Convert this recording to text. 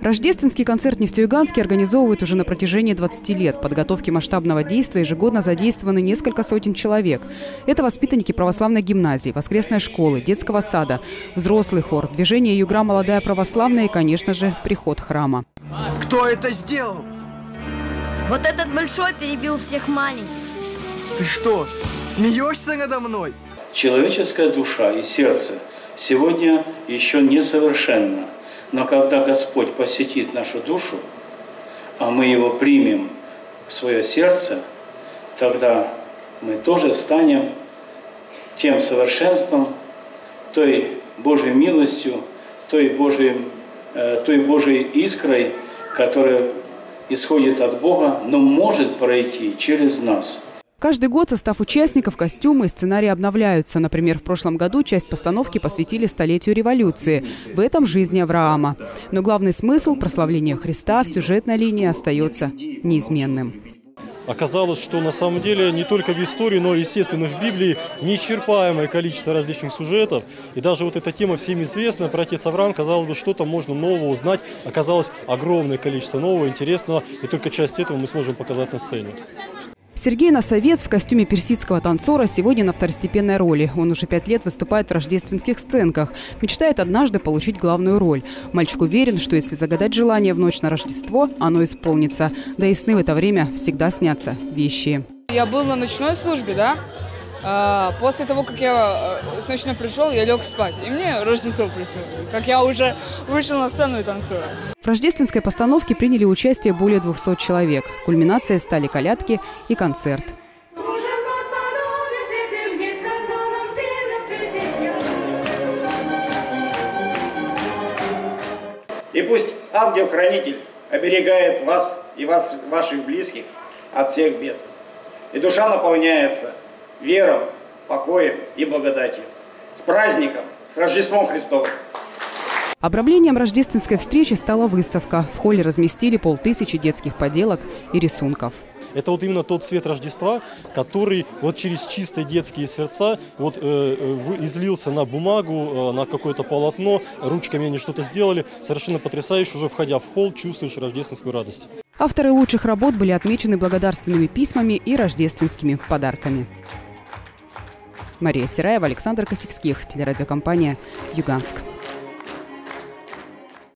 Рождественский концерт «Нефтеюганский» организовывают уже на протяжении 20 лет. В подготовке масштабного действия ежегодно задействованы несколько сотен человек. Это воспитанники православной гимназии, воскресной школы, детского сада, взрослый хор, движение «Югра. Молодая православная» и, конечно же, приход храма. Кто это сделал? Вот этот большой перебил всех маленьких. Ты что, смеешься надо мной? Человеческая душа и сердце сегодня еще несовершенно – но когда Господь посетит нашу душу, а мы его примем в свое сердце, тогда мы тоже станем тем совершенством, той Божьей милостью, той Божьей, э, той Божьей искрой, которая исходит от Бога, но может пройти через нас – Каждый год состав участников, костюмы и сценарии обновляются. Например, в прошлом году часть постановки посвятили столетию революции. В этом жизни Авраама. Но главный смысл – прославления Христа в сюжетной линии остается неизменным. Оказалось, что на самом деле не только в истории, но, естественно, в Библии неисчерпаемое количество различных сюжетов. И даже вот эта тема всем известная про отец Авраам, казалось бы, что-то можно нового узнать. Оказалось огромное количество нового, интересного, и только часть этого мы сможем показать на сцене. Сергей Носовец в костюме персидского танцора сегодня на второстепенной роли. Он уже пять лет выступает в рождественских сценках. Мечтает однажды получить главную роль. Мальчик уверен, что если загадать желание в ночь на Рождество, оно исполнится. Да и сны в это время всегда снятся вещи. Я был на ночной службе, да? А, после того, как я э, с ночной пришел, я лег спать. И мне Рождество представили, как я уже вышел на сцену и танцую. В рождественской постановке приняли участие более 200 человек. Кульминацией стали колядки и концерт. И пусть ангел-хранитель оберегает вас и вас, ваших близких от всех бед. И душа наполняется вером, покоем и благодатью. С праздником, с Рождеством Христовым! Обрамлением рождественской встречи стала выставка. В холле разместили полтысячи детских поделок и рисунков. Это вот именно тот цвет Рождества, который вот через чистые детские сердца вот э, э излился на бумагу, э, на какое-то полотно, ручками они что-то сделали. Совершенно потрясающе, уже входя в холл, чувствуешь рождественскую радость. Авторы лучших работ были отмечены благодарственными письмами и рождественскими подарками. Мария Сираева, Александр Косевских, телерадиокомпания «Юганск».